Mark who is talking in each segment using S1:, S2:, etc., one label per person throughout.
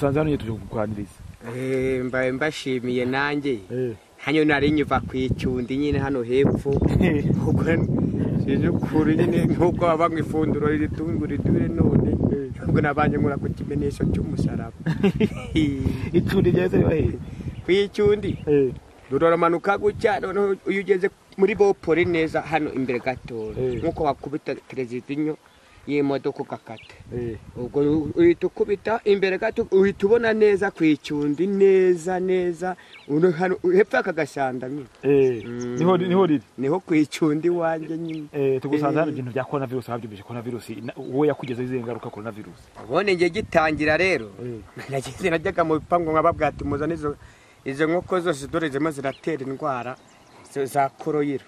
S1: tugusanze hano tuje kukuganiriza
S2: Eh, mbaye mbashimiye nanjye.
S1: Eh.
S2: hano nari nyuva ku icundi nyine hano hepfo. Ukuri nyine nk'uko baba mu ifunduro riritungu ridure none. Ubwo nabanje nkora ku kimenyetso cy'umusaraba.
S1: Icundi ryahise riba hehe
S2: ku icundi?
S1: Eh.
S2: ruramanuka gutya noneho iyo ugeze muri bopoli neza hano imbere gatoya
S1: Eh.
S2: nk'uko wakubita televiziyo y'imodoka ugakata
S1: Eh.
S2: ubwo uhita ukubita imbere gato uhita ubona neza ku icundi neza neza. Hepfo y'aka gashyamba nyine.
S1: Eh.
S2: Mm.
S1: ni ho riri?
S2: Niho ku icundi iwanjye nyine.
S1: Eh, tugusanze
S2: Eh.
S1: hano ibintu bya corona virus wabyumvise corona virus na- wowe yakugezeho izihe ngaruka corona virus
S2: ubundi njye gitangira rero. Nagize najyaga mu bipangu nkababwira ati muzane izo izo nkoko zose dore zirimo ziratera indwara. Za koroyiro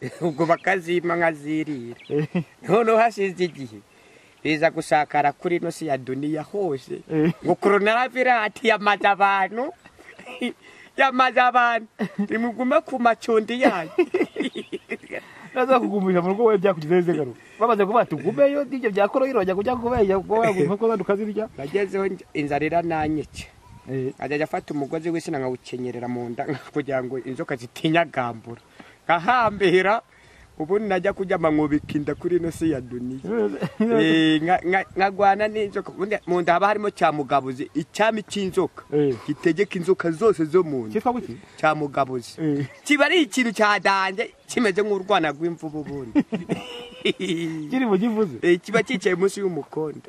S1: Eh.
S2: ubwo bakazima nkazirira
S1: Eh.
S2: noneho hashize igihe biza gusakara kuri ino si ya duniya hose
S1: Eh.
S2: ngo koronavirati yamaze abantu yamaze abantu nimugume ku macundi yanyu
S1: naza kugumisha mu rugo wowe byakugizeho izihe ngaruka bamaze kuvuga ati ugumeyo n'ibyo bya corona bajya kujya kubeshya kuba wagura inkoko zandi ukazirya
S2: nagezeho inzara irananyica
S1: Eh.
S2: ajya afata umugozi w'isina nkawukenyerera mu nda kugira ngo inzoka zitinyagambura nkahambira ubundi najya kuryama nkubika inda kuri ino si ya duniya Eh, nka- nka- nkagwana n'inzoka. Ubundi mu nda haba harimo cyamugabuzi icyami cy'inzoka.
S1: Eh.
S2: gitegeka inzoka zose zo mu nda. Cyamugabuzi.
S1: Eh.
S2: kiba ari ikintu cyadanje kimeze nk'urwana rw'imvubu ubundi
S1: kiri mu givuze
S2: kiba cyicaye munsi y'umukondo.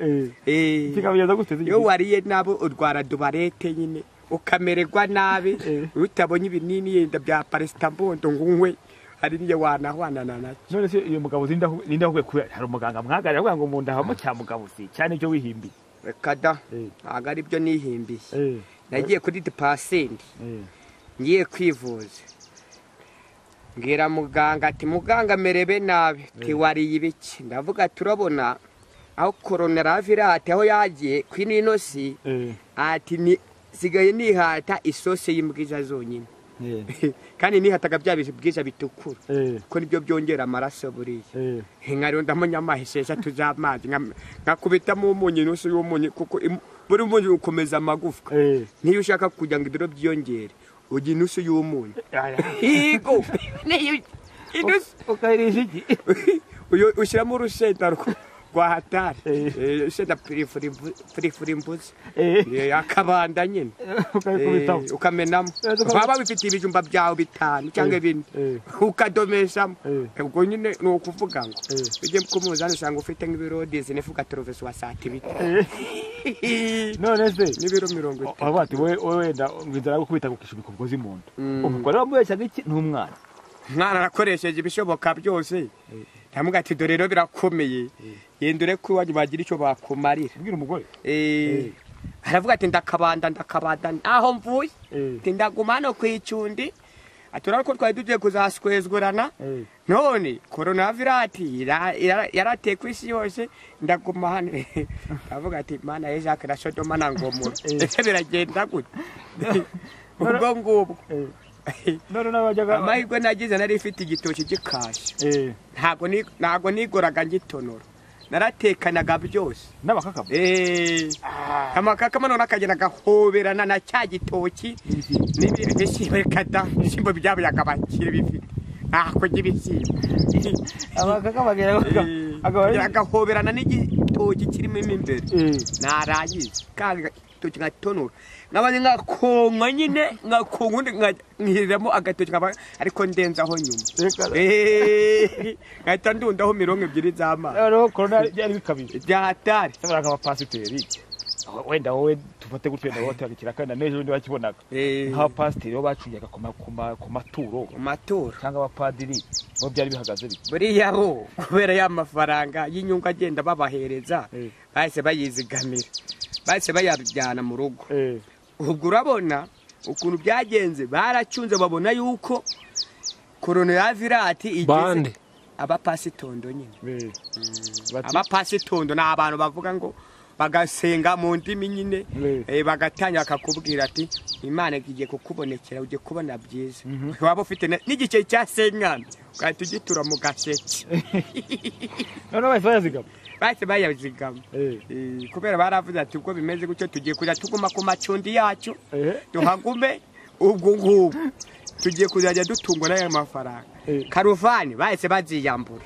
S1: Kikabigeza gute
S2: iyo wariye nabo urwara dubarete nyine. Ukamererwa nabi. Utabonye ibinini yenda bya parasitambondo ngo unywe. Hari n'iyo wanahwanana na cyo
S1: none se iyo mugabo zinda ninda kubera hari umuganga mwagarira avuga ngo mu nda habamo cya mugabo si? Cyane ibyo wihimbiye?
S2: Reka da.
S1: Eh.
S2: ntabwo ari byo nihimbiye.
S1: Eh.
S2: nagiye kuri dipasenti.
S1: Eh.
S2: ngiye kwivuza. Mbwira muganga ati muganga merebe nabi. Tiwariye ibiki? Ndavuga turabona aho koronavirate aho yagiye ku ino si ati sigaye nihata isose y'imbwiza zonyine. kandi nihataga bya bwiza bitukura.
S1: Eh.
S2: ko ni byo byongera amaraso buriya
S1: Eh.
S2: nkarondamo nyamahishe eshatu z'amazi nka- nkakubitamo umunyu n'usu y'umunyu kuko buri munyu ukomeza amagufwa.
S1: Eh.
S2: niyo ushaka kugira ngo ibiro byiyongere ujya inusu y'umunyu. Inusu
S1: ukayirisha iki?
S2: Ushyiramo urusenda rwa rwa hatari
S1: Eh.
S2: Eh, urusenda purifuri mbuzi
S1: Eh.
S2: Eh, akabanda nyine Eh, ukamenamo
S1: Eh,
S2: waba wifitiye ibijumba byawe bitanu cyangwa
S1: Eh,
S2: bine
S1: eh.
S2: ukadomeshamo
S1: Eh.
S2: ubwo nyine ni ukuvuga ngo
S1: Eh.
S2: ujye ku munzani usanga ufite nk'ibiro dizine fuka terovesi wa sati ibiti
S1: none se
S2: n'ibiro mirongo itatu
S1: uravuga ati wowe wenda inzara yo gukubita gukishubika umugozi mu nda
S2: Mm.
S1: umugore wamubeshyaga iki ni umwana
S2: umwana arakoresheje ibishoboka byose ndamuga ati dore rero birakomeye. Genda ureke iwanyu bagira icyo bakumarira
S1: ubwira umugore.
S2: Eh, aravuga ati ndakabanda ndakabanda aho mvuye.
S1: Eh.
S2: ndaguma hano ku icundi. Ati urabona ko twari tugiye kuzaswezgurana
S1: Eh.
S2: none koronavirati ira- ira- yarateye ku isi yose. Ndaguma hano. Aravuga ati mana ya jacques na sodoma na ngomora
S1: Eh.
S2: biragenda gute? Ubwo ngubwo.
S1: Eh. None
S2: amahirwe nagize nari ifite igitoki gikashye
S1: Eh.
S2: ntago nigoraga ngitonora. Naratekanaga byose.
S1: N'abakakama
S2: Eh, amakakama none akagenda agahoberana na cya gitoki. N'ibishyimbo reka da. Ibishyimbo byabuyaga abakire bifite. Ntako ry'ibishyimbo
S1: abakakama bagera
S2: Eh, agahoberana n'igitoki kirimo mo imbere.
S1: Eh.
S2: narangiza. Ka gatoki ngatonora nkaba nkakonka nyine nkakonka undi nkiriramo agatoki nkaba ariko ndenzaho nyuma. Eh, nkahita ndundaho mirongo ebyiri z'amazi
S1: noneho korona byari bikabije
S2: bya hatari
S1: sabara nk'abapasiteri wenda wowe tufate gutyo wenda wowe turakira kandi n'ejo bundi wakibonaga
S2: Eh,
S1: nk'abapasiteri bo bacunyaga ku ma- ku ma- ku maturo cyangwa abapadiri bo byari bihagaze bite
S2: buriya bo kubera ya mafaranga y'inyungu agenda babahereza.
S1: Eh.
S2: bahise bayizigamira. Bahise bayajyana mu rugo.
S1: Eh.
S2: Ubwo urabona ukuntu byagenze baracunze babona yuko koronavirati igeze. Abapasitondo nyine.
S1: Bati-
S2: abapasitondo ni abantu bavuga ngo bagasenga mu ndimi nyine.
S1: Eh.
S2: bagatangira bakakubwira ati imana igiye kukubonekera ugiye kubona byiza. Waba ufite n'igice cya senkana ugahita ugitura mu gaseke.
S1: Noneho bahise bayazigama
S2: bahise bayazigama.
S1: Eh.
S2: Eh, kubera baravuze ati ubwo bimeze gutyo tugiye kujya tuguma ku macundi yacu
S1: Eh.
S2: tuhagume ubwo ngubwo tugiye kuzajya dutungwa n'ayo mafaranga. Karuvani bahise baziyambura.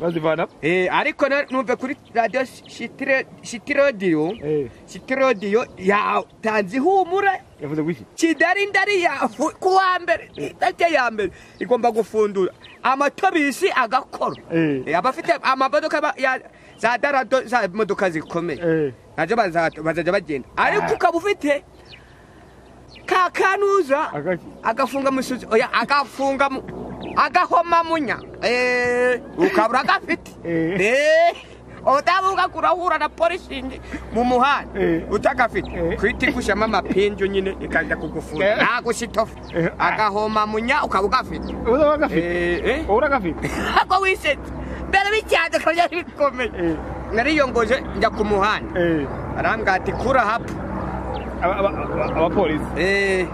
S1: Bazivana
S2: ariko numve kuri radiyo shitirodiyo shitirodiyo yatanze ihumure
S1: yavuze gwiki
S2: kidari ndari ya ku wa mbere itariki ya mbere igomba gufundura amatobisi agakora abafite amamodoka za darado za modoka zikomeye baza- bazajya bagenda ariko ukaba ufite ka kanuza
S1: agaki
S2: agafunga musuzi oya agafunga agahoma munya. Eh ukabura gafite.
S1: Eh.
S2: eh utabuga kurahura na polisi mu muhanda
S1: Eh.
S2: utagafite
S1: Eh.
S2: kwita igushamo amapinju nyine ikajya kugufunga
S1: Eh.
S2: nagusitofa
S1: Eh.
S2: agahoma munya ukaba ugafite eh eh.
S1: Uragafite
S2: ako wisetse mbere bicyaje kajya bikomeye
S1: Eh.
S2: nariyongoje njya ku muhanda
S1: Eh.
S2: arambwira ati kura
S1: aba- abapolisi
S2: eh
S1: Eh.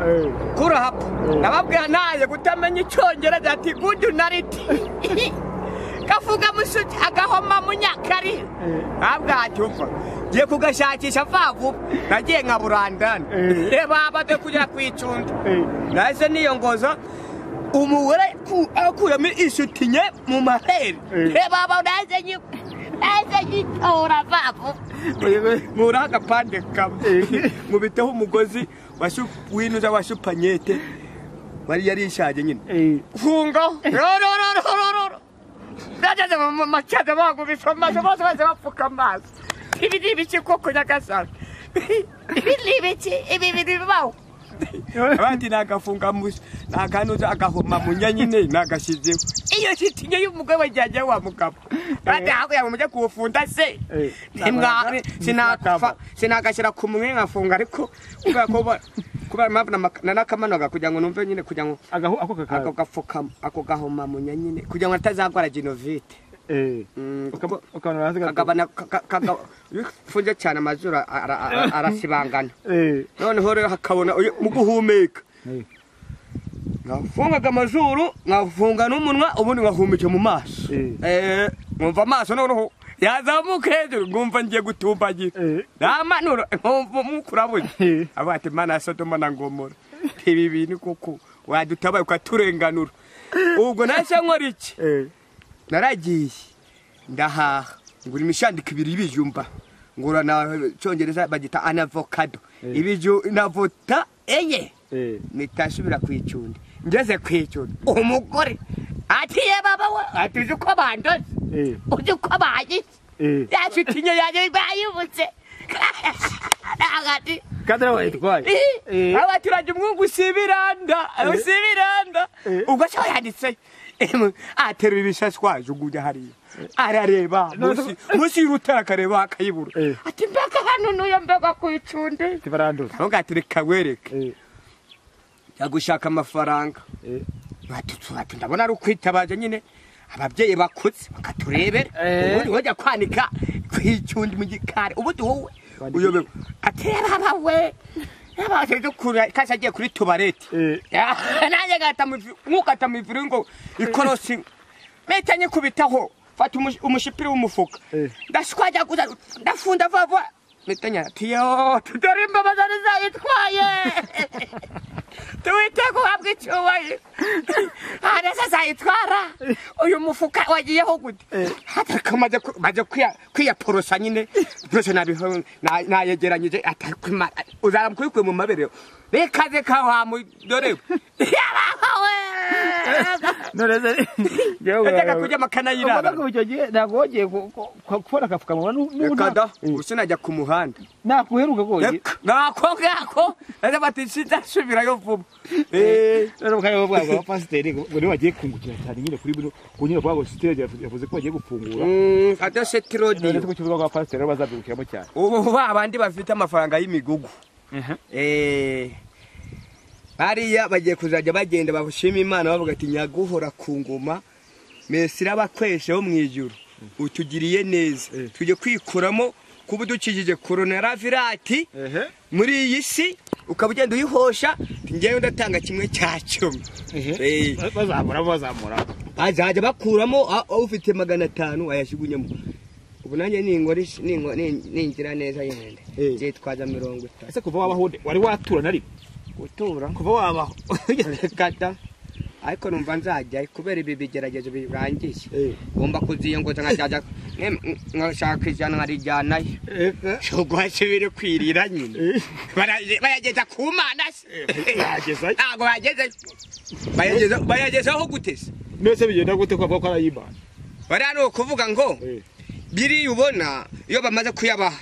S2: kura hapa.
S1: Eh.
S2: nababwira naye kutamenya icyongereza ati gudu nariti. Kavuga musuti agahoma munyakari
S1: Eh.
S2: nabwira ati upfa ngiye kugashakisha vuba nagiye nka burandani. Reba bade kugera ku icunda nahise niyongoza umugore ku- akuramo isutiye mu mahere
S1: Eh.
S2: reba aba nahise nyi- nahise nyitora va vuba nkuraho agapande kamwe
S1: Eh.
S2: nkubiteho umugozi w'inuza wa supanyete wari yarishaje nyine
S1: Eh.
S2: fungaho rorororororo nageze mu macyade bagubise amaso bose bose bapfuka amaso ibi ni ibiki koko nyagasani ibi ni ibiki ibi bintu bibaho abandi nagafunga musi naganuza agahoma munya nyine nagashyizeho iyo shitinye y'umugore wajyanye wa mugabo kandi hakurya mujye kuwufunda se. Sinagashyira ku munwa nkafunga ariko kubera ko ba- kubera impamvu nama- nanakamanuka kugira ngo numve nyine kugira ngo
S1: ako
S2: gahoma munya nyine kugira ngo atazagwara genovite.
S1: Eh.
S2: Ufunze cyane amazuru ara- ara- arasibangana.
S1: Eh.
S2: Noneho rero hakabona mu guhumeka
S1: Eh.
S2: ngafungaga amazuru ngafunga n'umunwa ubundi ngahumeke mu maso.
S1: Eh.
S2: Eh, nkumva amaso noneho yazamuka hejuru ngumva ngiye gutumbagira
S1: Eh.
S2: namanura nkumva umwuka urabuze
S1: Eh.
S2: abati mana sodoma na ngomora ibi bintu koko wadutabaye ukaturenganura ubwo nahise nkora iki
S1: eh.
S2: Naragiye. Ndahaha ngura imishandiko ibiri y'ibijumba. Ngura na cyongereza bagita anavokado
S1: Eh.
S2: ibiju navota enye.
S1: Eh.
S2: Nitasubira ku icundi. Ngeze ku icundi. Umugore. Ati ye baba we. Ati uzi uko bandoze?
S1: Eh.
S2: Uzi uko bagize
S1: eh.
S2: Yashitinye yanjye bayibutse. Nagati.
S1: Kandi nawe wayitwaye
S2: abaturage umwungu usibiranda. Usibiranda. Ubwo cyo yanditse? Aterura ibishashi wajugunya hariya arareba munsi y'urutara akareba akayibura.
S1: Eh.
S2: ati mbega hano nuyo mbega ku icundi ntabwo ati reka wereke.
S1: Eh.
S2: Jya gushaka amafaranga.
S1: Eh.
S2: Ati, ndabona ari ukwitabaza nyine. Ababyeyi bakuze bakaturebera. Ubundi wajya kwanika ku icundi mu gikari. Ubundi wowe uyobewe ati baba we yabaje dukura kasi agiye kuri tubarete
S1: eh.
S2: Ya, nanjye ngahita mu- nkukata mu ivuri ngo ikorosi. Mpita nyikubitaho fata umush- umushipiri w'umufuka.
S1: Eh.
S2: ndashwajyaguza ndafunda vuba vuba mpita nyati yo tudore imbabazi zayitwaye. tuwite guhabwa icyubahiro hanese zayitwara uyu mufuka wagiyeho gute hatarika maze kwiyaporosa nyine. Byose nayegeranyije atari kwimara uzara kwikuye mu mabere. Bikaze kawamu dore yajyaga kurya amakana
S1: ubona
S2: y'iraba
S1: ko icyo gihe ntabwo ku- kubona agapfukamunwa n'u- n'ubu
S2: reka da
S1: Eh.
S2: ubu sinajya ku muhanda
S1: nakuheruka kongera
S2: Reka, ngako ngako naza bati sinzasubirayo vuba
S1: rero bukaba bwabwa abapasiteri ngo nibo bagiye kungukira cyane nyine kuri bino ku nyine kwa siteri yavuze ko bagiye gufungura
S2: Mm, adose
S1: none
S2: tirodiyo
S1: se ku kibuga kwa pasiteri rero bazabyungukiramo cyane
S2: ubu ba bandi bafite amafaranga y'imigugu Eh, bariya bagiye kuzajya bagenda bashima imana bavuga ati nyaguhora ku ngoma mesi irabakweshe wo mu ijuru. Utugiriye neza.
S1: Eh.
S2: tujye kwikuramo kuba udukijije koronavirati
S1: ehe.
S2: muri iyi si ukaba ugenda uyihosha ngewe ndatanga kimwe cya cumi Eh.
S1: bazamura bazamura.
S2: Bazajya bakuramo ufite magana atanu wayashyigunyemo ubu nanjye ningira neza yende
S1: Eh.
S2: nzitwaza mirongo itatu
S1: ese kuva wabaho wari watura na rimwe?
S2: Gutura.
S1: Kuva wabaho
S2: kata ariko numva nzajyayo kubera ibi bigeragezo birangiye
S1: Eh.
S2: ngomba kuziyongoza nkajyaja nk- nkashaka ijana nkarijyanayo shogwase biri kwirira nyine.
S1: Eh.
S2: Bayageza ku mana se. Ntabwo bayageze bayageza bayagezaho gute se?
S1: Nese bigenda gute bavuga ko ari ay'imana
S2: bariya ni ukuvuga ngo
S1: Eh.
S2: Biriya ubona iyo bamaze kuyabaha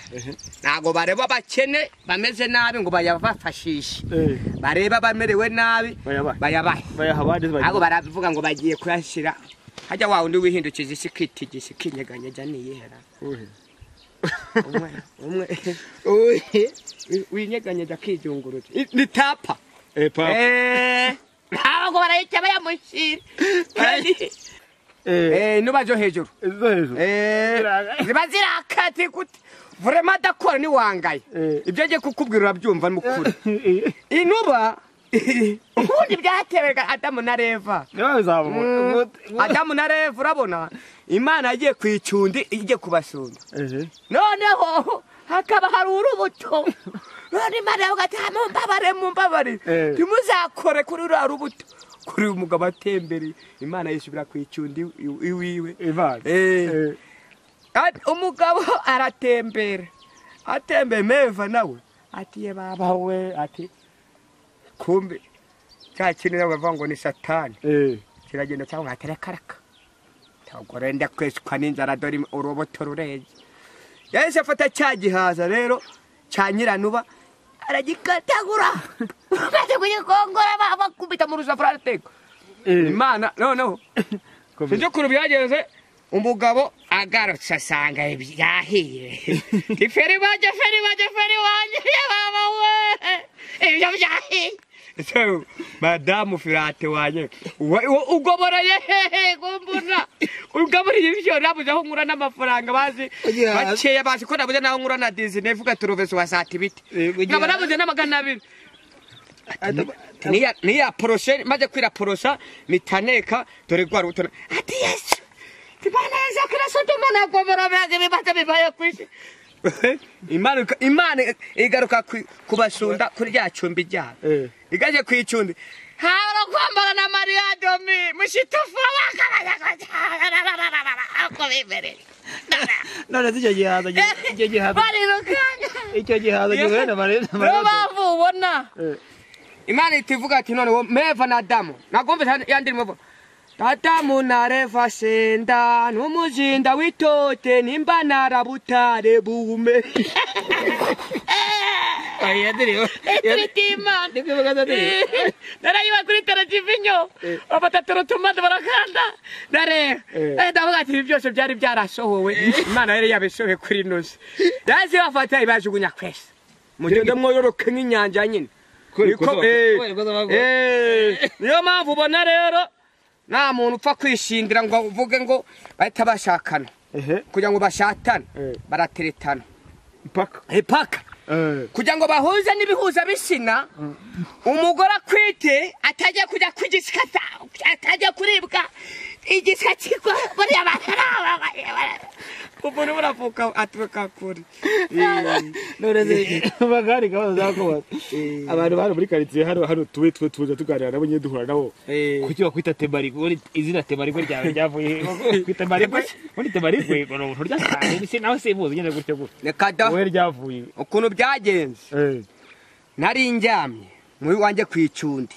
S2: ntabwo bareba abakene bameze nabi ngo bayabafashishe.
S1: Eh.
S2: bareba abamerewe nabi
S1: bayabahe.
S2: ntabwo baravuga ngo bagiye kuyashyira. Hajya wa wundi wihindukiza isi kitigisa ikinyeganyega niyihera umwe winyeganyega akijungurutse. I- ni tapa.
S1: Eh.
S2: Eh, ntabwo barahita bayamushyira.
S1: Eh.
S2: Eh, nuba zo hejuru. Eh, ziba zirakati gute vrema adakora niwangaye
S1: Eh.
S2: ibyo agiye kukubwira urabyumva mu kuri
S1: Eh.
S2: inuba ubundi byatewe adamu na reva Mm, adamu na reva urabona imana yagiye ku icundi igiye kubasumba
S1: Ehe.
S2: noneho hakaba hari urubuto none imana yavuga ati "Ah, mumbabare mumbabare
S1: Eh.
S2: ntimuzakore kuri ruriya rubuto kuri uyu mugabo atembere imana yisubira ku icundi iw- iwiwe. Eh.
S1: Eh.
S2: Umugabo aratembera atembeye meva nawe ati ye baba we ati kumbe cya kintu nawe bavuga ngo ni satani
S1: Eh.
S2: kiragenda cyangwa ngaterekaraka ntabwo renda kweswa n'inzara dore urubuto rureze yahise afata cya gihaza rero cya nyiranuba aragikatagura maze kugikongora bakubita mu rusafuriya arateka imana noneho sinzi ukuntu byagenze umugabo agarutse asanga byahiye iferi wanjye feri wanjye feri wanjye baba we ibyo byahiye madamu firate wanjye wa- wa- ugoboreye hehe gumbura ugaburiye ibyo nabuze aho nkura n'amafaranga bazi. Bakeya bazi ko nabuze naho nkura na disney vuga turovese wasata ibiti nkaba nabuze n'amagana abiri. Niya poroshe maze kwira porosha mitaneka dore gwa ruto ati yesu! Imana yaza kira sodoma na gomora byaje bibaza bibaye kwisi imana imana igaruka ku- kubasunda kuri rya cumbi ryabo
S1: Eh.
S2: igaje ku icundi habura kwambara na mariya domi mushitufu ako bimereye
S1: None se icyo gihaza gi- icyo gihaza
S2: barirukanga
S1: icyo gihaza gihuye na mare na
S2: niyo mpamvu ubona
S1: Eh.
S2: imana ihita ivuga ati none meva na adamu nagombe yandi rimwe adamu na reva senda n'umuzinda w'itote nimba narabutare bume. Narayiba kuri televiziyo bafata turutumande barakanda ndareba.
S1: Eh,
S2: ndavuga ati ibi byose byari byarasohowe imana yari yabisohoye kuri noze yaje bafata ibajugunya kwese mugende mwororoke nk'inyanja nyine niyo mpamvu ubona rero nta muntu upfa kwishindira ngo uvuge ngo bahita bashakana. Kugira ngo bashatane
S1: Eh.
S2: barateretana. Impaka
S1: Eh.
S2: kugira ngo bahuze n'ibihuza bitsina umugore akwite atajya kujya ku gisikata atajya kuribwa. Igisika kigwa buriya bantu umuntu buravuka aturuka kure
S1: None se magari kabaza zakubaza. Abantu bari muri quartier hano hano tuwe tuwe tuza tuganira nabo nyine duhura nabo. Kuki wakwita Temari? Wari izina Temari ko ryawe ryavuye. Kwita Temari. Wari Temari kwe kono nturya cyane. Bisi nawe simuzi nyine gutyo gutyo.
S2: reka da
S1: Wowe ryavuye.
S2: ukuntu byagenze
S1: Eh.
S2: nari ndyamye muri wanjye ku icundi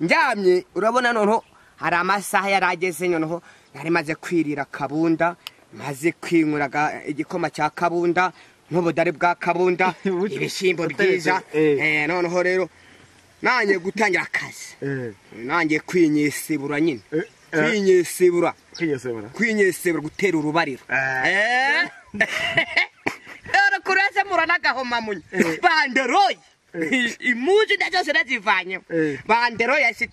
S2: ndyamye urabona noneho hari amasaha yari ageze noneho nari maze kwirira kabunda maze kwinywera igikoma cya kabunda n'ubudari bwa kabunda ibishyimbo byiza.
S1: Eh.
S2: Eh, noneho rero nanjye gutangira akazi.
S1: Eh.
S2: nanjye kwinyesibura nyine. Kwinyesibura.
S1: Kwiyesebura.
S2: kwinyesibura gutera urubariro. Kureze mura n'agahomamunyi banderoye. Imuzi nazivanyemo
S1: Eh.
S2: banderoye yahise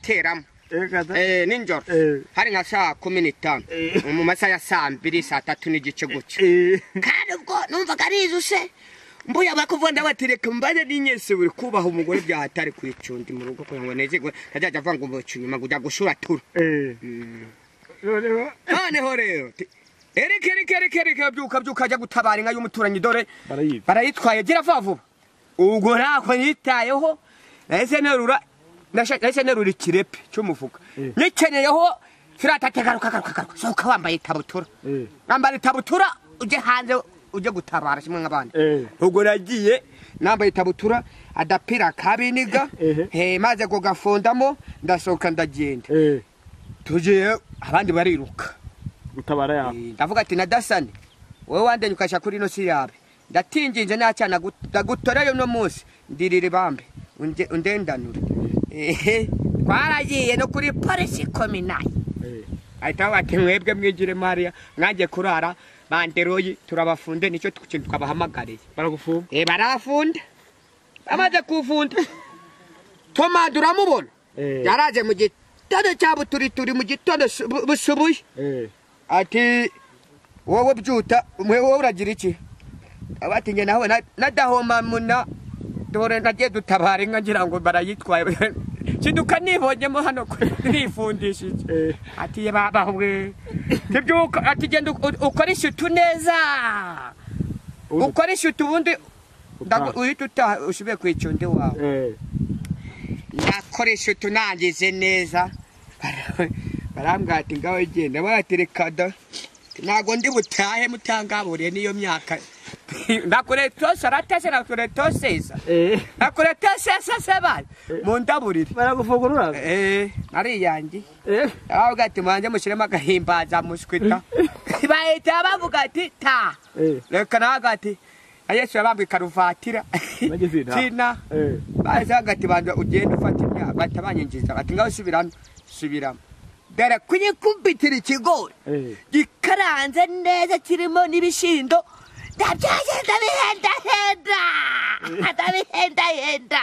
S1: Eh.
S2: Eh, nijoro
S1: Eh.
S2: hari nka saa kumi n'itanu. Mu masaha ya saa mbiri saa tatu n'igice gutya.
S1: Eh.
S2: kandi ubwo numvaga nijuse mbuya bakuvunda batereka mbaze n'inyese buri kubaha umugore byahatari ku icundi mu rugo kugira ngo nezerwe ntajya ngo mboca inyuma ngo ujya gushura turu
S1: Eh. Noneho?
S2: Rero erike erike erike erike byuka byuka ajya gutabara inka y'umuturanyi dore. Barayitwaye. Gira vuba vuba. Ubwo ntabwo nitayeho nahise nasha- nahise nerura ikirepe cy'umufuka
S1: Eh.
S2: nikeneyeho firata ati garuka garuka garuka sohoka wambaye itabutura?
S1: Eh.
S2: wambara itabutura ujye hanze ujye gutabara kimwe nk'abandi
S1: Eh.
S2: ubwo nagiye nambaye itabutura adapira kabiniga eh, maze kugafundamo ndasohoka ndagenda.
S1: Eh,
S2: tugiye abandi bariruka.
S1: Gutabara yawe.
S2: Eh, ndavuga ati nadasani wowe wandenya ukasha kuri ino si yawe. Ndatinginze nacyana ndagutoreye uno munsi. Ndirira ibambe. Unde- undendanure. Twaragiye no kuri polisi kominayi
S1: Eh,
S2: ahita bavuga ati mwebwe mwigire mariya mwanjye kurara banderoyi turabafunde ni cyo kintu twabahamagariye.
S1: Baragufuma
S2: Eh, barafunda bamaze kufunda. Tomandi uramubona
S1: Eh.
S2: yaraje mu gitondo cya buturituri mu gitondo su- bu- busubuye.
S1: Eh,
S2: ati wowe byuta mwe wowe uragira iki? Abati njye nawe na- nadahoma muna dore nagiye dutabara inka ngira ngo barayitwaye. Kiduka nibonyemo hano nifundishije.
S1: Eh,
S2: ati ye baba we. Tibyuka ati genda u- ukore ishutu neza.
S1: Ubu-
S2: ukore ishutu ubundi uhita utaha usubiye ku icundi wawe.
S1: Eh,
S2: nakora ishutu nangize neza. Bara- barambwira ati ngaho genda baratereka da ntabwo ndi butahe mutangaburiye n'iyo myaka. Nakure tose aratese nakure tosesa
S1: eh,
S2: nakure tosesa se bana mundaburire.
S1: Baragufungura
S2: eh ariyangi
S1: Eh,
S2: avuga ati mwanze mushyiremo agahimbaza mushwita. Bahita bavuga ati ta.
S1: Eh,
S2: reka nawe ati yesu yabambwe karuvatira.
S1: Eh,
S2: baje hagati banza ugenda ufata imyaka. Bahita banyinjiza bati ngaho subiramo subiramo. Kunyikubitira ikigori gikaranze neza kirimo n'ibishyimbo ndabyagenda bihendahenda ndabihendahenda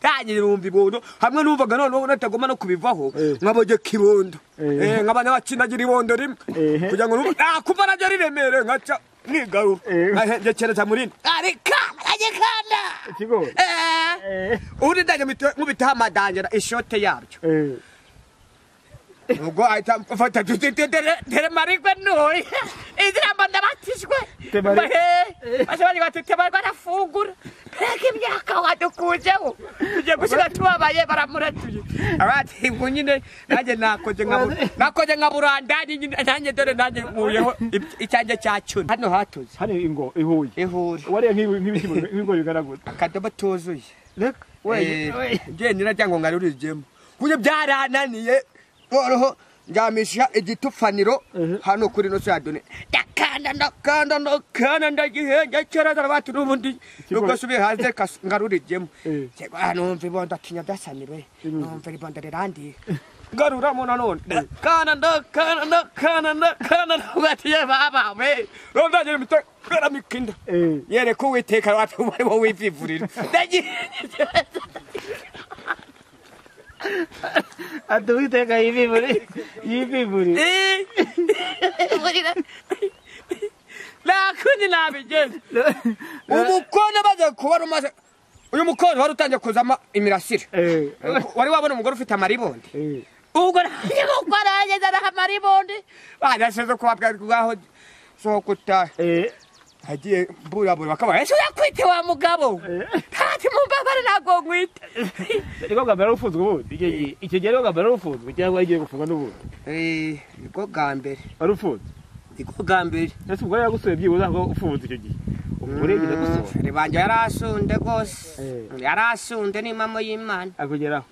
S2: ntangira irumva ibondo hamwe numvaga noneho natagomba no kubivaho nkabogeka ibondo
S1: Eh.
S2: Eh, nkaba nakinagira ibondo rimwe kugira ngo kumva naryo riremereye nkaca nigarura
S1: Eh.
S2: nkahegekereza muri nda arika agikanda ubundi ndajya nkubitaho amadangera ishote yabyo ubwo ahita mfata tere marigwe ntoya indirimbo ndabatijwe
S1: Temarigwe.
S2: Bahe, bose bari bati temarigwe arafungura mbega imyaka wadukujeho. Tugiye gusiga tubabaye baramuratuye abati ubwo nyine nanjye nakoze nka nakoze nka burandani nanjye dore nanjye nkuyeho icyanjye cya cumi. Hano hatuze.
S1: Hano ingo ihuye.
S2: Ihuri
S1: wariya nk'ibi- nk'ibishyimbo nk'ibigori bingana gute
S2: akadobo tuzuye.
S1: Reka we
S2: nirajya ngo ngarurijemo kuko byarananiye. Noneho njyamisha igitufaniro. Hano kuri no sadone ndakanda ndakanda ndakanda ndagihengekera bati n'ubundi.
S1: Ikigo-
S2: nuko subiye hanze ngarurijemo ah, numva ibondo atinya dasanire
S1: Mhm.
S2: numva ibondo rirandiye. Ngaruramo nanone ndakanda ndakanda ndakanda ndakanda ndagati ye baba we. Rondagira imite garamikinda
S1: eh,
S2: yereka uwiteka wati ubarimo wivivurira ndagiye
S1: ati uwiteka yivivure yivivure
S2: nakundi nabigenza umukono maze kuba rumaze uyu mukono wari utangiye kuzamo imirasire
S1: eh,
S2: wari wabona umugore ufite amaribondi
S1: eh,
S2: ubwo nanjye kuko arangeza na amaribondi banasize kubabwira ngaho sohoka utahe
S1: eh,
S2: agiye mburabura bakaba ese urakwite wa mugabo ntati mumbabare ntabwo nkwite
S1: niko bwa mbere ufunzwe ubundi icyo gihe niko bwa mbere ufunzwe cyangwa yagiye gufungwa n'ubundi
S2: niko bwa mbere
S1: wari ufunzwe
S2: niko bwa mbere
S1: ese umugore yagusuye byibuze ngo ufunze icyo gihe gusura
S2: feri banjye yari asunde rwose
S1: Eh.
S2: yari asunde n'impamo y'imana
S1: akugeraho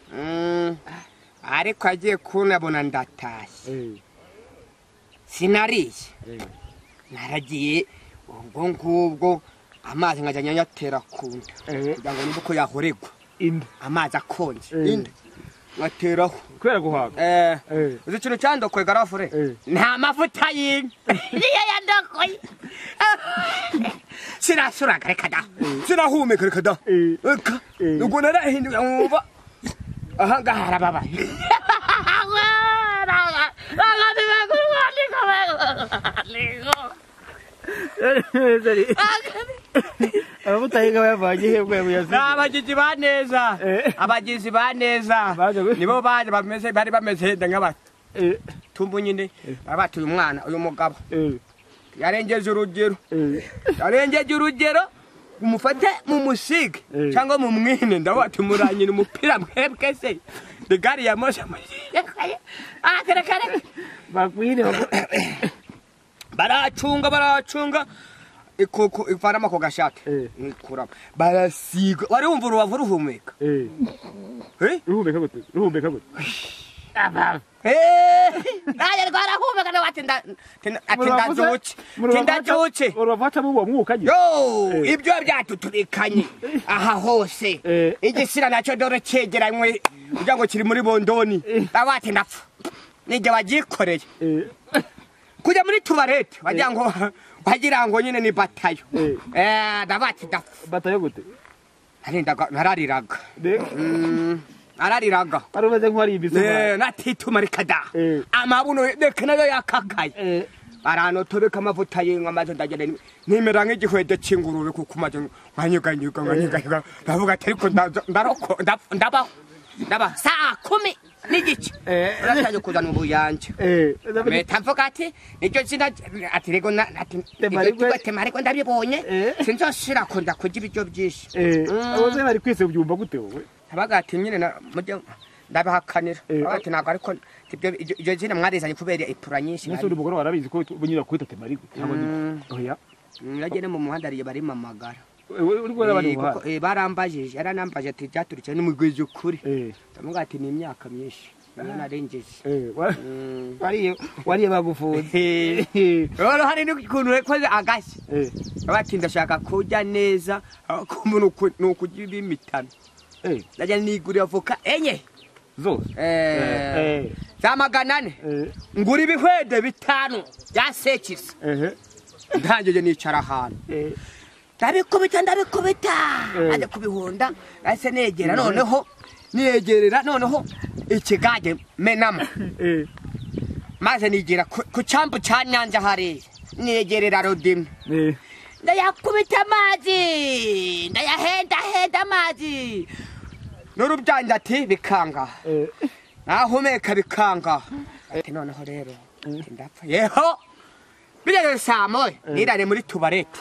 S2: ariko agiye kunabona ndatashye sinariye naragiye ubwo ngubwo amazi nkajya nyayatera ku nda
S1: eh,
S2: kugira ngo numve ko yahoregwa amazi akonje
S1: Eh.
S2: inda nkateraho
S1: kubera guhaga
S2: Eh,
S1: Eh.
S2: uzi ikintu cyandokoye garafure
S1: Eh.
S2: nta mavuta y'inka niyo yandokoye sinasuraga reka da sinahumeka reka da
S1: Eh.
S2: reka
S1: Eh.
S2: ubwo narahinduye nkumva aha ngaha harababaye
S1: amavuta y'inka bayavanye hebwe
S2: ni abagizi ba neza.
S1: Eh.
S2: abagizi ba neza. Nibo baje bameze bari bameze henda nk'abatumbu
S1: Eh,
S2: nyine bari batuye umwana uyu mugabo.
S1: Eh,
S2: yarengeje urugero.
S1: Eh,
S2: yarengeje urugero umufate mu musige
S1: Eh.
S2: cyangwa mu mwine. Ndavuga ati muranyira umupira mwebwe se. Ni gari ya moshe Ah, baracunga baracunga ivanamo ako gashati
S1: Eh.
S2: ikuramo barasiga. Wari wumva urubavu ruhumeka?
S1: Eh,
S2: Eh?
S1: ruhumeka gute? Ruhumeka gute?
S2: Nanjye rwarahumeka nawe ati nda- ati- ati ndazuke ndazuke
S1: urubavu hacamo uwo mwuka nyine
S2: yo ibyo byatuturikanye. Aha hose. Igisira na cyo dore cyegeranywe. Kugira ngo kiri muri bondoni. Nawe ati ndapfa. Nijye wagikoreye
S1: Eh,
S2: kujya muri tuwarete wagira ngo wagira ngo nyine ni batayo.
S1: Eh.
S2: Eh, ndavuga ati ndapfa
S1: batayo gute?
S2: Narindaga narariraga.
S1: Ne-
S2: Mm, narariraga.
S1: Wari umeze nk'uwari ibisoma
S2: Eh, natituma rikada
S1: Eh.
S2: amabuno reka na yo yakagaye.
S1: Eh,
S2: baranotobeka amavuta y'inka maze ndagenda ni- nimera nk'igihwede cy'ingurube kuko maze nkanyeganyega nkanyeganyega ndavuga ati ariko ndaza- ndaroko ndapfa- ndabaho. Ndabaho saa kumi. N'igice uratangiye kuzana ubuyanja mpita mvuga ati niryo zina ati rego ati
S1: temarigwe
S2: ndabibonye sinzosira kunda kurya ibiryo byinshi
S1: abose bari kwise ubyumva gute wowe
S2: abaga ati nyine. Abaga ati ntabwo ariko ibyo- zina mwarizanye kubera ipura nyinshi
S1: uri umugore warabizi ko bunyura kwita temarigwe cyangwa ni oya
S2: nagene mu muhanda ariye barimamagara Barambajije yaranambaje ati byaturutse n'umugwizi ukuri. Ndamuga ati ni imyaka myinshi narengeje Mm.
S1: wariye bagufunze
S2: rero hari n'ukuntu yakoze agashya bati ndashaka kurya neza ni uku- ni ukugira ibimitano.
S1: Eh,
S2: ndajya nigurira voka enye.
S1: Zose.
S2: Za magana ane. Ngura ibihwede bitanu. Bya sekisi ntangije nicara ahantu. Ndabikubita ndabikubita
S1: Eh.
S2: ajya kubihunda ese negera. Noneho niyegerera noneho ikigage menamo
S1: eh,
S2: maze nigira ku cyambu cya nyanja hariya niyegerera rodimwe
S1: eh,
S2: ndayakubita amazi. Ndayahendahenda amazi. N'urubyanja ati bikanga.
S1: Eh,
S2: nahumeka bikanga. Ati noneho rero ndapfa. Yeho! Birere saa moya. Nirane muri tubarete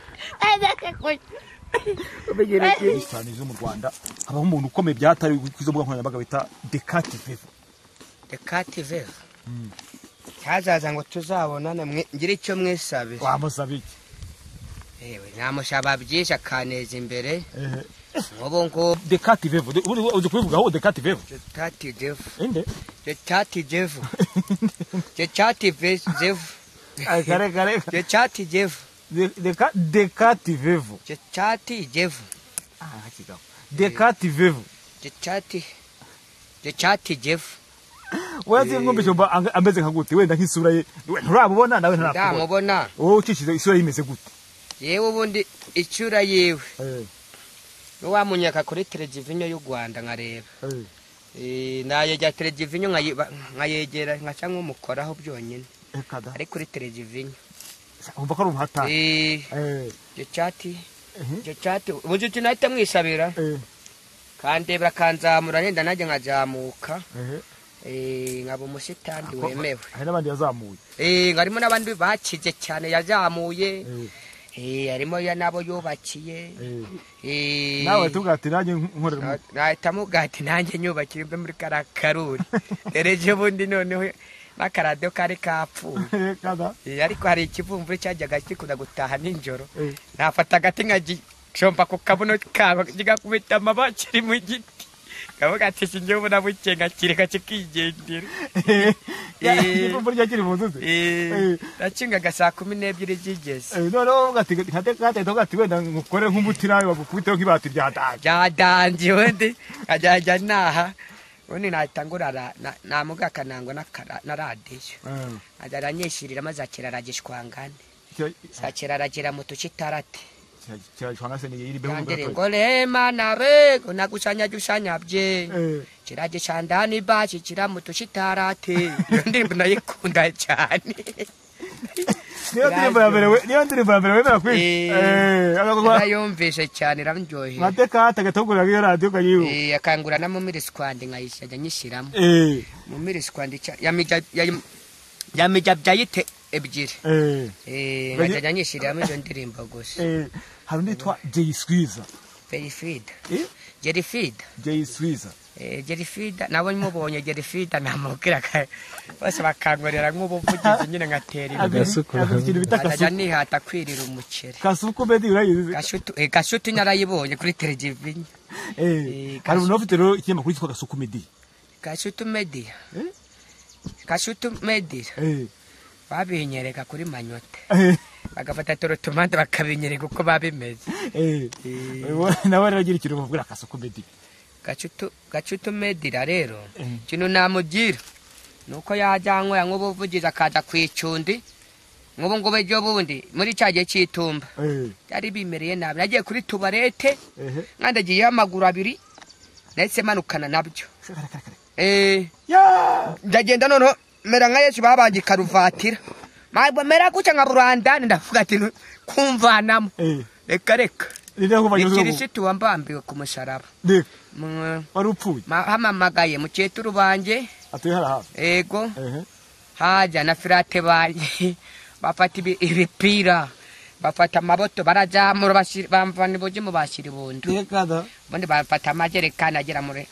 S3: cyane zo mu rwanda. Habaho umuntu ukomeye byatari ku izo mbuga nkoranyambaga bita dekati vevo
S2: dekati veva cyazaza ngo tuzabonane mwe- ngire icyo mwisabe.
S3: Wamusaba iki?
S2: Yewe namusaba byinshi akaneza imbere.
S3: Ehe.
S2: nk'ubu ngubu
S3: dekati ubundi uzi kubivugaho dekati vevo
S2: dekati devu
S3: inde?
S2: Dekati devu dekati
S1: kare
S2: dekati devu
S1: Vevo
S2: dekati devu
S1: Ah, kigabo. dekati vevo
S2: dekati dekati devu
S1: wese mwumvise mba ang- ameze nka gute wenda nk'isura ye we nturamubona nawe nturakubona
S2: ndamubona
S1: wowe ucishije isura ye imeze gute
S2: yewe ubundi icyura yiwe
S1: Eh,
S2: n'uwamunyaka kuri televiziyo y'u rwanda nkareba
S1: eh.
S2: Eh, nayegera televiziyo nkayegera nkaca nk'umukoraho byonyine
S1: da.
S2: ari kuri televiziyo
S1: umva ko ari umuhatari
S2: Eh,
S1: Eh, Mhm.
S2: icyo cyati uburyo icyo nahita mwisabira
S1: eh,
S2: kandebera kanzamura nenda nanjye nkazamuka
S1: eh.
S2: nkaba umusitani wemewe
S1: hari n'abandi yazamuye
S2: harimo n'abandi bakize cyane yazamuye harimo nabo yubakiye
S1: nawe tuvuga ati nanjye nkorera
S2: na- nahita mubwira ati nanjye nyubakira mbe muri kariya karuri rero ejo bundi noneho n'akaradiyo kari kapfuye ariko hari ikivumvuri cyajyaga gikunda gutaha nijoro.
S1: Eh.
S2: nafata agati nkagicomba ku kabuno kabo kigakubita amaba kiri mu giti. Kavuga ati sinjye ubona buke nkakireka kikigendera. Eh.
S1: igipfumvu ryakiri mu nzu ze
S2: Eh, nakingaga saa kumi n'ebyiri zigeze.
S1: Eh, noneho uvuga ati wenda ngukore nk'umuti nawe bagukubiteho nk'ibati rya danje
S2: byadangiye ubundi nkajya naha ubundi nahita ngura namuga akanangwa na radiyo
S1: Eh,
S2: ajya aranyishyurira maze akira aragishwangane sakira aragira mu yandire
S1: beho
S2: ngo rema nawe nakusanya jusanya bye
S1: eh.
S2: Kiraje chandani bachi kira mu tucitarate iyo ndirimbo ndayikunda cyane
S1: niyo ndirimbo ya mbere niyo ndirimbo ya mbere wemera kwisi
S2: Eh.
S1: eh agakora
S2: narayumvise cyane irandyoheye
S1: mateka atagategurira iyo radio kayiwe
S2: Eh, akangura na mumiri squad nkayishyajya nyishyiramo.
S1: Eh.
S2: Mumiri squad yam- yamija byayite ebyiri.
S1: Eh.
S2: Eh, nkajya nyishyiramo izo ndirimbo gusa.
S1: Eh hari undi yitwa Jay Squeezer.
S2: Jerifid
S1: eh?
S2: Jerifid
S1: Jay Squeezer.
S2: Eh, Jerifida nabo mubonye Jerifida namubwira bose bakangorera nk'ubuvugizi nyine
S1: bita
S2: nkajya nihata kwirira umuceri. Gashutu eh, gashutu narayibonye kuri televiziyo.
S1: Eh
S2: Eh,
S1: hari umuntu ufite rero ikinyamakuru cyitwa kasuku medi
S2: gashutu media.
S1: Eh?
S2: gashutu media.
S1: Eh.
S2: Babinyereka kuri manyote.
S1: Eh.
S2: Bagafata torotomande bakabinyereka uko babimeze.
S1: Eh.
S2: Eh.
S1: nawe rero agira ikintu bavugira kasuku medi
S2: gacutu media rero
S1: Eh.
S2: ikintu namugira nuko yajyanywe nk'ubuvugizi akaza ku icundi nk'ubu ngubu ejo bundi muri cya gihe cy'itumba
S1: eh.
S2: Byari bimereye nabi. Nagiye kuri tubarete.
S1: Eh.
S2: Nkandagiyeho amaguru abiri ndetse manukana
S1: na byo.
S2: Eh, ndagenda noneho mera nka yesu babanje karuvatira mera gutya nka burandani ndavuga ati kumvanamo
S1: eh.
S2: Reka reka. Ni wambambiwe ku Mm,
S1: wari upfuye?
S2: ma- hamamagaye mukecuru banje
S1: atuye hara hafi
S2: ego.
S1: Eh
S2: haja na firate banje. Bafata ibi- ibipira. Bafata amaboto barajamura bashira- bamvana ibuzimu bashyira ibundu
S1: dekada
S2: ubundi bafata amajerekani agera muri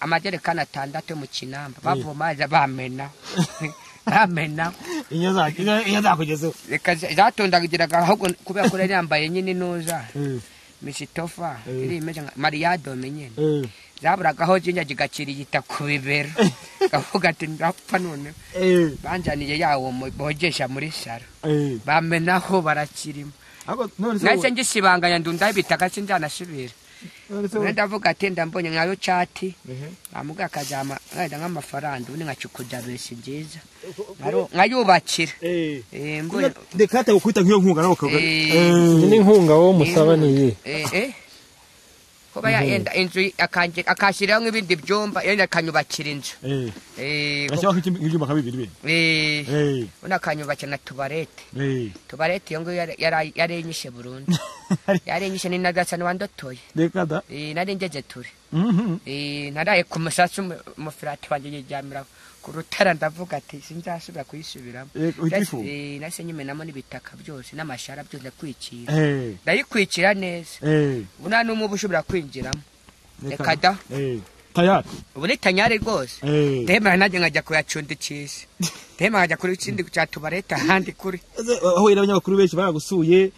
S2: amajerekani atandatu mu kinamba. Bavoma bamena. bamena
S1: inyo zake inyo zakugezeho
S2: reka za- zatondagiraga ahubwo kubera ko yari yambaye nyine nuza
S1: eh.
S2: Misitofa
S1: Eh.
S2: iri imeze nka mariyadome nyine
S1: eh.
S2: Zaburagaho jinya gigakirigita ku bibero. Kavuga ati ndapfa none. Banjaniye yawo bogesha muri saro bamenaho barakirimo. Nahise ngisibanganya ndunda ibitaka sinjanasubira ndavuga ati ndambonye nkayo cati
S1: eh
S2: namuga akajama nkahita nk'amafaranga ubundi nkacukuja besi nziza. Nkaro- nkayubakira
S1: eh.
S2: Eh,
S1: dekata gukwita nk'iyo nkunga nawe ukavuga
S2: Eh.
S4: iyi ni inkunga wowe musaba ni iyi
S2: Eh, eh. Kuba yenda inzu akange- akashyiraho nk'ibindi byumba. Yenda akanyubakira inzu
S1: eh.
S2: Eh,
S1: gashyiraho nk'ibyuma nka bibiri bine
S2: eh, ubundi akanyubakira na tubarete. Tubarete iyo ngiyo inyishe burundu. Yari inyishe ni nagasa Eh, nari ngeze turi.
S1: Mhm.
S2: Naraye ku musasi umu- umufirati wanjye yiryamira ku rutara ndavuga ati sinzasubira kuyisubiramo.
S1: Eh,
S2: Nahise- eh, nahise nyimenamo n'ibitaka byose n'amashara byose ndakwikira
S1: eh.
S2: Ndayikwikira neza. Ubu nta n'umubu ushobora kwinjiramo. Reka. Da. Ubu ni tanyari rwose. Ndemera nanjye nkajya kuyacundikisha ndemera nkajya kuri ikindi cya tubarete ahandi kuri.
S1: Aho ira abanyamakuru benshi baragusuye.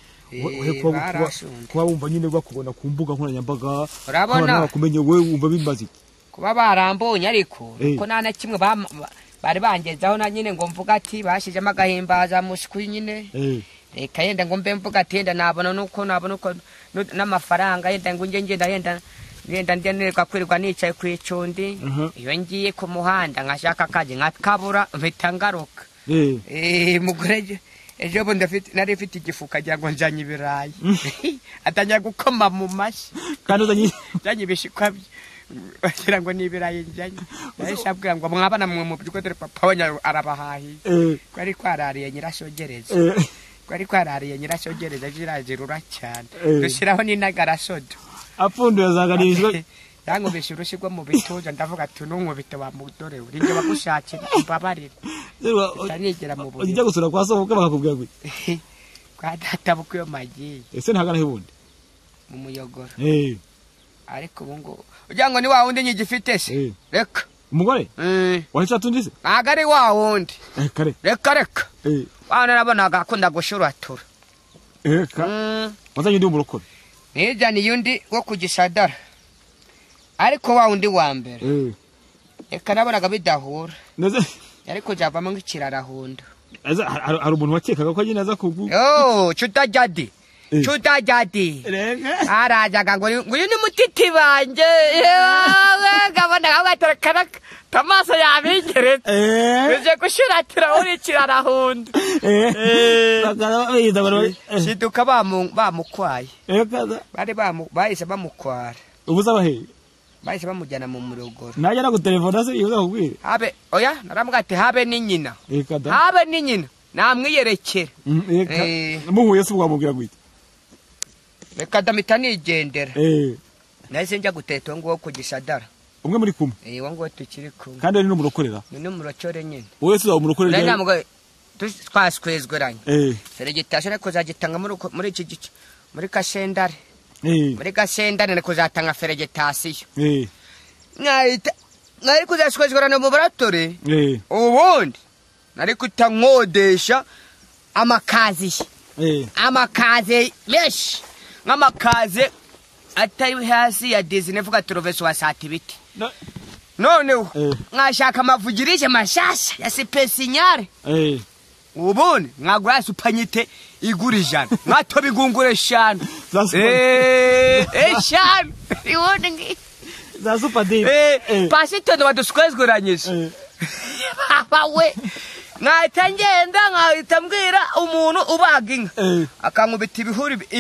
S1: Kuba- wumva nyine bakubona ku mbuga nkoranyambaga.
S2: Urabona?
S1: abantu bakumenye we wumva bimaze iki?
S2: Kuba barambonye ariko
S1: Eh.
S2: ko nta na kimwe bari bangezaho na nyine ngo mvuga ati bashyizemo agahimbaza muswi nyine.
S1: Eh.
S2: Reka yenda ngo mbe mvuga ati yenda nabona nuko nabona uko n'amafaranga yenda ngo njye ngenda yenda yenda ndenerwa kwirirwa nicaye ku icundi. Iyo ngiye ku muhanda nkashaka akazi nkakabura mpita ngaruka.
S1: Eh.
S2: Mugore ejo- bundi afite- nari mfite igifuka agira ngo njanye ibirayi. Atangira gukoma mu mashyi.
S1: Kandi uzanye
S2: ibishikwa bye. Bagira ngo ni ibirayi njanye nahise abwira ngo mwabana mwe mu by'ukuri dore papa wanyu arabahahiye
S1: eh.
S2: Ko ari kwarariye nyirashogereza
S1: eh.
S2: Ko ari kwarariye nyirashogereza zirazirura cyane.
S1: Eh.
S2: dushyiraho n'intagarasodo
S1: apfunduye azaganishwa
S2: yankubise urushyi rwo mu bituza ndavuga ati nunkubite wa mudore uri njye wagushakira mbabarire utanigera mu
S1: ujya
S2: buriri.
S1: gusura kwa sohoka bakakubwira ngo
S2: kwa data bukwe iyo magiye
S1: ese ntagana hebundi
S2: mu muyogoro. Ariko ubu ngubu ugira ngo ni wa wundi nyigifite se
S1: Eh.
S2: reka.
S1: Umugore?
S2: Eh,
S1: wahisha tundi se
S2: ntabwo ari wa wundi.
S1: Eh
S2: reka reka. Wana nabonaga akunda gushuratura
S1: eh ka.
S2: Mm,
S1: wazanye ndi umurokore
S2: nijaniye undi wo ku gisadara. Ariko wa wundi wa mbere. Reka nabonaga bidahura.
S1: Neze
S2: yari kujavamo nk'ikirarahunda
S1: hari umuntu wakekaga ko nyine aza kugu
S2: yo cutajadi
S3: Rega
S2: arajaga ngo uyu ni mutiti banje yewe gabona gabaterekana tamaso yabingeretse uje gushiratira urikira arahunda
S3: bakaba bayita baro
S2: shiduka bamu- bamukwaye bari bahise bamukwara
S3: ubuza bahe
S2: bahise bamujyana mu murogoro
S3: najya nagutelefona se yuza kubwira
S2: habe oya naramubwira ati habe ni nyina habe ni nyina namwiyerekera
S3: muhuye se ubwamubwira gwita
S2: reka damita nigendera
S3: eh.
S2: Nahise njya guteta uwo nguwo ku gisadara
S3: umwe muri kumwe?
S2: Eh, uwo nguwo tukiri kumwe.
S3: Kandi ari n'umurokorera?
S2: Ni n'umurocore nyine.
S3: Wowe se umurokorera
S2: nari tu- twaswezweranye.
S3: Eh.
S2: Seregitasiyo ariko kuzagitanga muri muri iki gice. Muri kasendare
S3: eh.
S2: Muri gasendare ni kuzatanga feregitasiyo
S3: eh.
S2: Mwahita mwari kuzaswezwerana mu baratore
S3: eh.
S2: Ubundi nari kuta nkodesha amakaziye
S3: eh.
S2: Amakaze menshi. Nk'amakaze atari hasi ya dizine vuga turovesi wa satibiti
S3: na-
S2: noneho
S3: Eh.
S2: mwashaka amavugirije mashasha ya sipesinyare
S3: eh.
S2: Ubundi mwagura supanyite igura ijana mwatoba igungura eshanu Eh, eshanu ubundi ngi-
S3: za
S2: Eh,
S3: eh.
S2: pasitoni waduswezweranyije
S3: eh.
S2: Baba we. Nkahita ngenda nkahita mbwira umuntu ubaga inka
S3: eh
S2: akankubita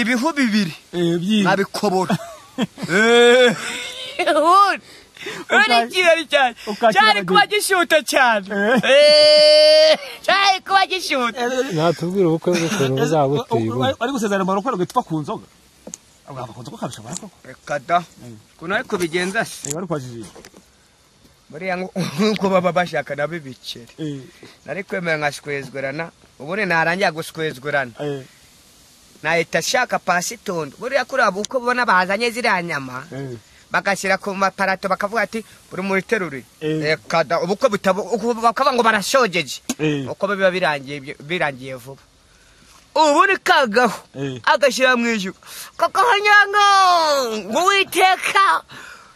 S2: ibihu bibiri.
S3: Eh
S2: nkabikobora Eh, ubundi
S3: Uka-
S2: ikirori cyane cyari kuba gishuta cyane
S3: Eh.
S2: Eh, cyari kuba gishuta
S4: natubwira ubukwe bw'ukuntu buzaba buteye
S3: ari gusezerana amarokora ugahita upfa ku nzoga. Abo bakunze ko kabisha barakoko
S2: reka da. Ukuntu ari kubigenza. Se
S3: eh bari kwajijije
S2: buriya nk'uko baba bashaka nabo ibiceri
S3: eh
S2: nari kwemera nkaswezwerana ubundi narangira guswezwerana
S3: eh.
S2: Nahita ashaka pasitondo buriya kuriya uko ubona bazanye ziriya nyama
S3: eh.
S2: bagashyira ku maparato bakavuga ati buri muntu iterure ubukwe bakavuga ngo barashogeje uko biba birangiye vuba. Ubu ni kagaho agashyira mu ijuru kakahanyanga ngo witeka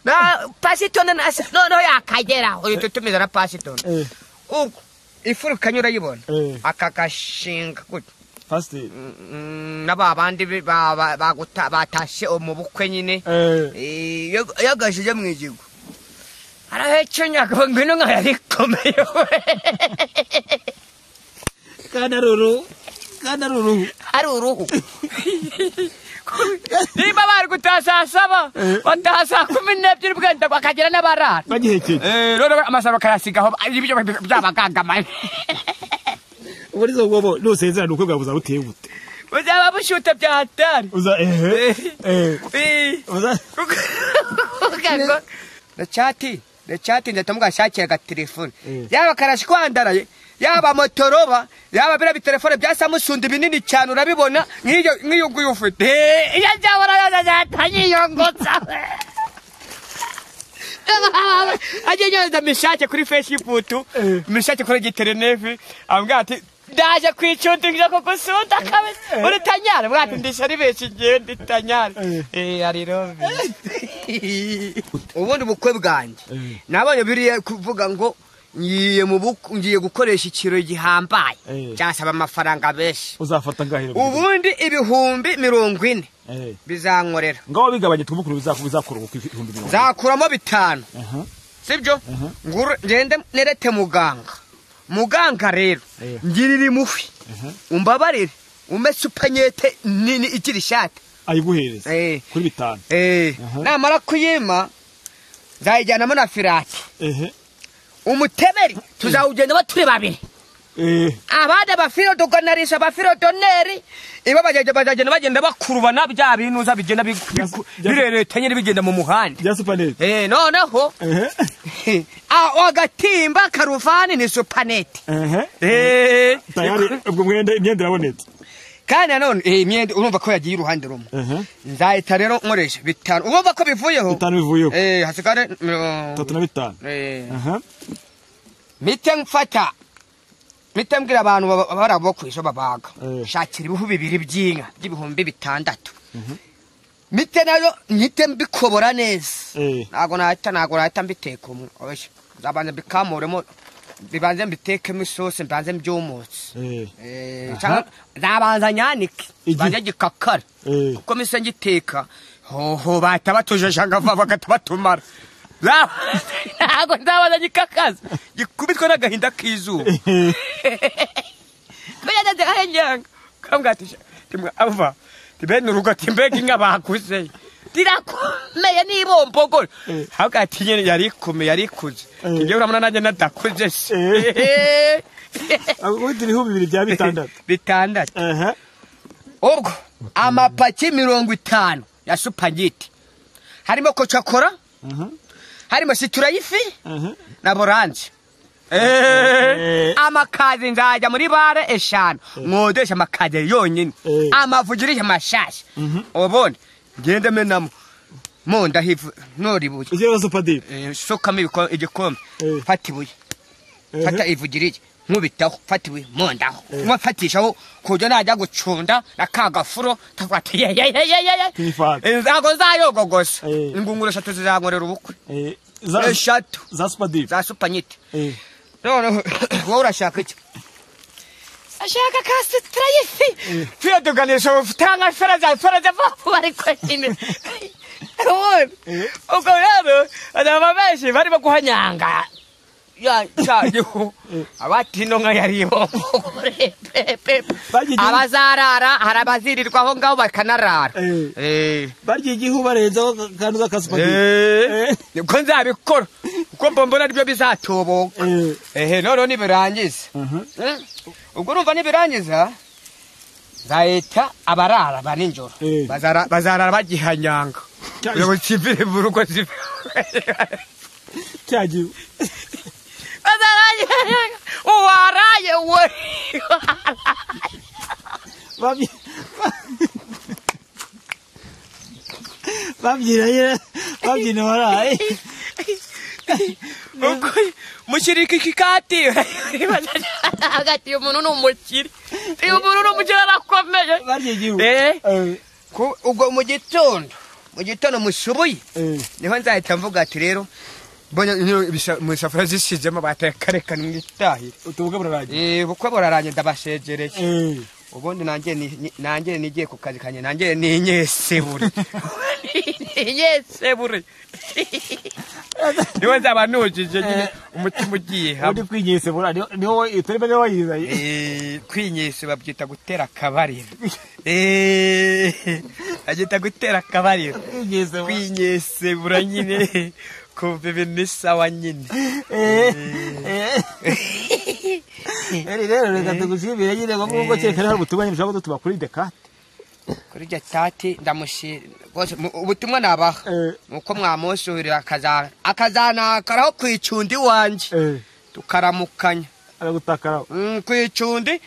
S2: na pasitondo nasi noneho yakagera uhita utumiza na pasitondo
S3: eh
S2: ubwo ifuruka urayibona
S3: Eh.
S2: aka gashinga gutya
S3: pasiteri
S2: Mm, na ba bandi ba- ba- baguta- batashye mu bukwe nyine
S3: eh
S2: Eh, iyo iyo agashije mu ijigo arahekenya ngo ngwino nka yarikomeye we
S3: kanaruru kanaruru
S2: hari uruhu niba bari gutaha saa saba bataha saa kumi n'ebyiri bwenda bakagera n'abarara
S3: bagihekeye
S2: Eh, amasaro bakayasigaho ibyo byabagangamaye
S3: muri zo ngobo nusezerana ubukwe bwawe buzaba buteye bute
S2: buzaba bushuta bya hatari
S3: uza eh. eh.
S2: Eh.
S3: uza.
S2: Ndacati ndacati ndahita mugashakira agatelefone
S3: Eh.
S2: yaba karashwandaraye yaba motoroba yaba biriya bitelefone bya samusunda binini cyane urabibona? Nk'iyo nk'iyo nguyu ufite. Eh, iyo byabona yatanyiyongotsa ajye nyoza mishake kuri facebook
S3: Eh.
S2: mishake kuri giterineve ambwira ati ndaje kwicundingira kugusunda kabisa uri tanyari? Mbwira ati ndisha ari benshi ngewe ndi tanyari.
S3: Eh.
S2: eh ari robi. Ubundi bukwe bwanjye.
S3: Eh.
S2: nabonye biriya kuvuga ngo ngiye mu bukwe ngiye gukoresha ikirori gihambaye. Cyasaba amafaranga menshi
S3: uzafata ngahera
S2: ubundi ibihumbi mirongo ine bizankorera.
S3: Ngaho bigabanye bizakora ubukwe ibihumbi mirongo
S2: nzakuramo bitanu.
S3: Aha
S2: sibyo? Ngende nerete muganga. Muganga rero ngirira imuhwi umbabarire. Umpe supanyete nini igira ishati
S3: ayiguhereza kuri bitanu.
S2: Namara kuyima nzayijyanamo na firati. Umuteberi tuzawugendamo turi babiri.
S3: Eh.
S2: Abandi abafirodogonarisha abafirодoneri ibo bagenda bazagenda bagenda bakurubana bya binuza bigenda bireretanye n'ibigenda mu muhanda. Eh, noneho. Aho agatimba karuvani ni supanete Eh,
S3: ubwo mwenda imyenda irabonetse
S2: kandi nanone eh, imyenda urumva ko yagiye uruhande rumwe. Nzahita rero nkoresha. Bitanu. Urumva ko bivuyeho?
S3: Bitanu bivuyeho.
S2: Eh, hasigare
S3: tatu na bitanu.
S2: Eh,
S3: aha
S2: mpite mfata. Mpite mbwira abantu baba- bari abo ku izo babaga.
S3: Eh.
S2: shakira ibihu bibiri by'inka by'ibihumbi bitandatu. Mpite na yo mpite mbikobora neza.
S3: Eh.
S2: Ntabwo nahita ntabwo nahita mbiteka umwe. Oya nzabanza mbikamuremo. Bibanze mbitekemo isosi mbanze mbyumutse
S1: Eh,
S2: Eh,
S1: Aha.
S2: cyangwa zabanza nyanike banze gikakara
S1: eh.
S2: kuko mise ngiteka hoho bahita batujeje agava bagahita batumara ntabwo nzabaza gikakaza gikubitwe n'agahinda k'izuba kuyageze kahenjanga kambwira ati timwe ava tibene urugo ati mbega inka bakuze tirakomeye n'ibombogoro ahubwo ati nyine yari ikomeye yari ikuze. Njyewe urabona nanjye nadakuze se.
S1: Ubundi ibihu bibiri bya bitandatu.
S2: Bitandatu. Ubwo amapaki mirongo itanu ya supageti harimo kocakora harimo situra y'ifi
S1: Aha.
S2: na boranje
S1: Eh.
S2: amakazi nzajya muri bare eshanu. Mwodesha amakazi yonyine.
S1: Eh.
S2: amavugirisha mashasha ubundi ngende menamo mo ndahivu noribuye
S1: Ujye supadipe
S2: Eh, sukamo ibiko- igikombe
S1: Eh.
S2: fata ibuye fata ivugirije nkubitaho. Fata ibuye mondaho nkafatishaho ku buryo najya gucunda na ka gafuro tafata yeyeyeyeye nzago zayogogosa.
S1: Eh.
S2: ingunguru eshatu zizankorera ubukwe.
S1: Eh, za-
S2: eshatu.
S1: za Eh.
S2: noneho wowe urashaka iki? Ashaka ka sitira y'ifi kwiyodoganisha ubutanga fera za fera za vapu ariko nyine ubundi ubwo rero abantu benshi barimo guhanyanga ya cyagihu abatino nka yaribo
S1: Bagiye-
S2: abazarara hari abazirirwa aho ngaho bakanarara
S1: Eh.
S2: Eh.
S1: barya igihu barenzaho kantu ka supadipe
S2: Eh. ni bwo nzabikora kuko mba mbona ari byo bizatubuka
S1: Eh.
S2: ehe noneho nibirangiza Eh, ubwo urumva nibirangiza nzahita abarara ba nijoro
S1: Eh.
S2: Bazara- bazarara bagihanyanga ngo kivire mu rugo zive
S1: cya gihu
S2: bazarara bagihanyanga uwaraye we
S1: Babyi- babyina nyine babyina waraye
S2: Ubwo mushyirika ikikati hagati umuntu ni umukire uyu muntu ni umukire arakomeye ubwo mu gitondo mu gitondo mushubuye
S1: ni
S2: ho nzahita mvuga ati rero mbonye ino ibisa- mu isafuriya zisizemo bateka mwitahire
S1: utubuga burarangiye
S2: Eh, bukwe burarangiye ndabashegereye. Ubundi nanjye ni- ni- nigiye ku kazi kanjye nanjye ninyesebure ninyesebure ni we nzaba nujije nyine umutima ugiye
S1: ubundi
S2: hamwe
S1: kwinyese bura niho- turimo ni ho wayizaye
S2: Eh, kwinyese babyita gutera akabariro. Eh, babyita gutera akabariro.
S1: Kwinyese bura
S2: kwinyesebura nyine. Kumva ibintu ni sawa nyine.
S1: Eh, rero reka tugushimire nyine ngo nguko kereka hari ubutumwa nyine ushobora kudutuba kuri dekate
S2: kuri gatati ndamushira rwose ubutumwa nabaha nuko mwamusuhurira akazana akazanakaraho ku icundi iwanjye
S1: Eh,
S2: tukaramukanya
S1: aragutakaraho
S2: ku icundi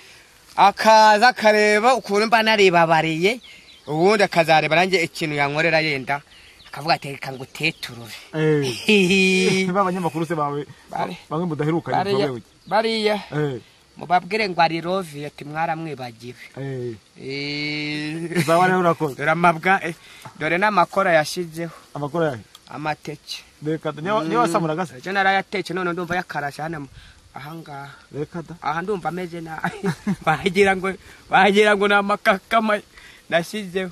S2: akaza akareba ukuntu mba naribabariye ubundi akazareba nanjye ikintu yankorera yenda akavuga ati reka nguteturure
S1: Eh. b'abanyamakuru se bawe bamwe mudaherukanye
S2: bariya
S1: Eh,
S2: mubabwire ngo ari rovi ati mwaramwibagiwe
S1: eh.
S2: Eh,
S1: rero urakoze.
S2: Dore amabwa dore n'amakora yashyizeho.
S1: Amakuru yawe
S2: amateke.
S1: Reka da niyo wasamuraga se
S2: ejo narayatetse none ndumva yakarashye hano ahangaha
S1: reka da.
S2: Aha ndumva ameze nabi. Wagira ngo wagira ngo ni amakakama nashyizeho.